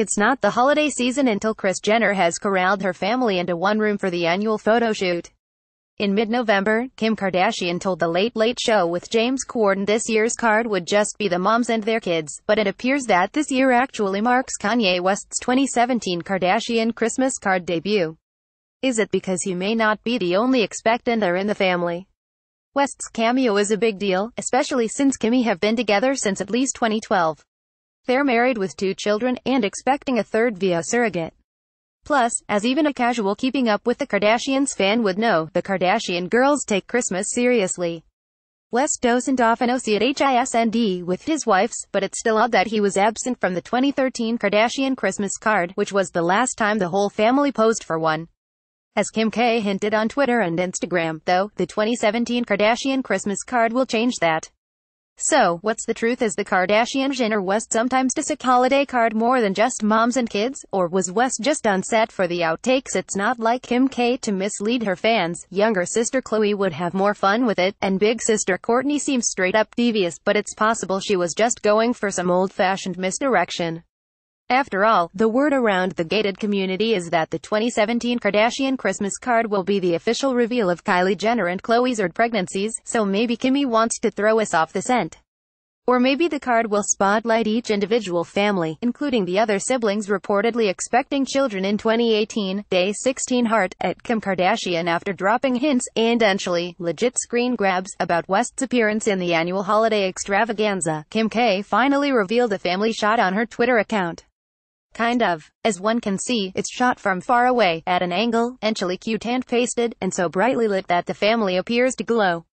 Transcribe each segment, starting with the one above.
It's not the holiday season until Kris Jenner has corralled her family into one room for the annual photo shoot. In mid-November, Kim Kardashian told The Late Late Show with James Corden this year's card would just be the moms and their kids, but it appears that this year actually marks Kanye West's 2017 Kardashian Christmas card debut. Is it because he may not be the only expectanter in the family? West's cameo is a big deal, especially since Kimmy have been together since at least 2012. They're married with two children, and expecting a third via surrogate. Plus, as even a casual keeping up with the Kardashians fan would know, the Kardashian girls take Christmas seriously. West doesn't often associate HISND with his wife's, but it's still odd that he was absent from the 2013 Kardashian Christmas card, which was the last time the whole family posed for one. As Kim K hinted on Twitter and Instagram, though, the 2017 Kardashian Christmas card will change that. So, what's the truth? Is the Kardashian Jenner West sometimes to sick holiday card more than just moms and kids? Or was West just on set for the outtakes? It's not like Kim K to mislead her fans. Younger sister Khloé would have more fun with it, and big sister Kourtney seems straight up devious, but it's possible she was just going for some old-fashioned misdirection. After all, the word around the gated community is that the 2017 Kardashian Christmas card will be the official reveal of Kylie Jenner and Khloé's pregnancies, so maybe Kimmy wants to throw us off the scent. Or maybe the card will spotlight each individual family, including the other siblings reportedly expecting children in 2018, day 16 heart, at Kim Kardashian after dropping hints, and eventually, legit screen grabs, about West's appearance in the annual holiday extravaganza. Kim K finally revealed a family shot on her Twitter account. Kind of. As one can see, it's shot from far away, at an angle, and enchily cute hand-pasted, and so brightly lit that the family appears to glow.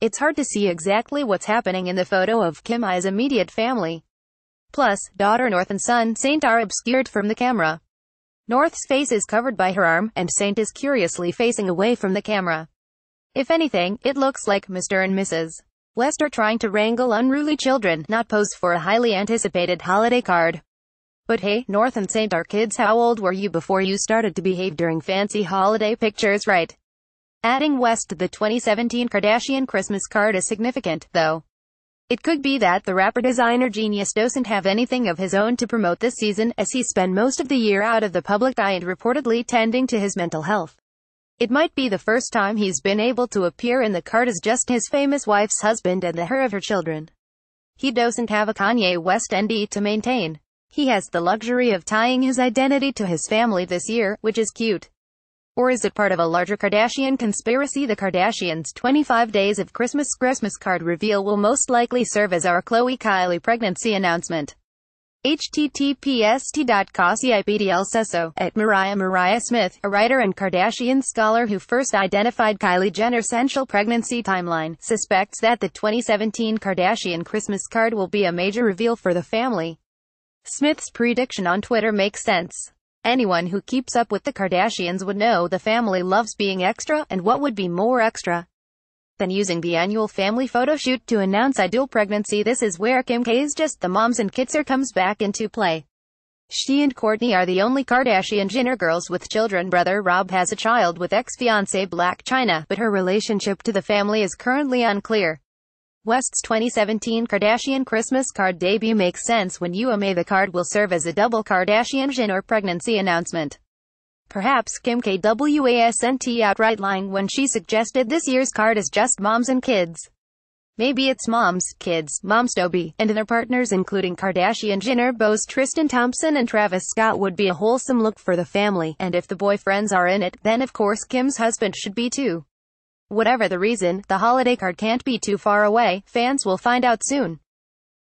It's hard to see exactly what's happening in the photo of Kim I's immediate family. Plus, daughter North and son Saint are obscured from the camera. North's face is covered by her arm, and Saint is curiously facing away from the camera. If anything, it looks like Mr. and Mrs. West are trying to wrangle unruly children, not pose for a highly anticipated holiday card. But hey, North and Saint are kids how old were you before you started to behave during fancy holiday pictures right? Adding West to the 2017 Kardashian Christmas card is significant, though. It could be that the rapper designer genius doesn't have anything of his own to promote this season, as he spent most of the year out of the public eye and reportedly tending to his mental health. It might be the first time he's been able to appear in the card as just his famous wife's husband and the her of her children. He doesn't have a Kanye West ND to maintain. He has the luxury of tying his identity to his family this year, which is cute. Or is it part of a larger Kardashian conspiracy? The Kardashians' 25 Days of Christmas Christmas card reveal will most likely serve as our Khloé Kylie pregnancy announcement. https at Mariah Mariah Smith, a writer and Kardashian scholar who first identified Kylie Jenner's essential pregnancy timeline, suspects that the 2017 Kardashian Christmas card will be a major reveal for the family. Smith's prediction on Twitter makes sense. Anyone who keeps up with the Kardashians would know the family loves being extra, and what would be more extra than using the annual family photo shoot to announce a dual pregnancy. This is where Kim K's Just the Moms and Kitzer comes back into play. She and Kourtney are the only Kardashian Jenner girls with children. Brother Rob has a child with ex-fiancée Blac Chyna, but her relationship to the family is currently unclear. West's 2017 Kardashian Christmas card debut makes sense when you UMA the card will serve as a double Kardashian-Jenner pregnancy announcement. Perhaps Kim K wasn't outright lying when she suggested this year's card is just moms and kids. Maybe it's moms, kids, moms Dobie, and their partners including Kardashian Jenner beaus Tristan Thompson and Travis Scott would be a wholesome look for the family, and if the boyfriends are in it, then of course Kim's husband should be too. Whatever the reason, the holiday card can't be too far away, fans will find out soon.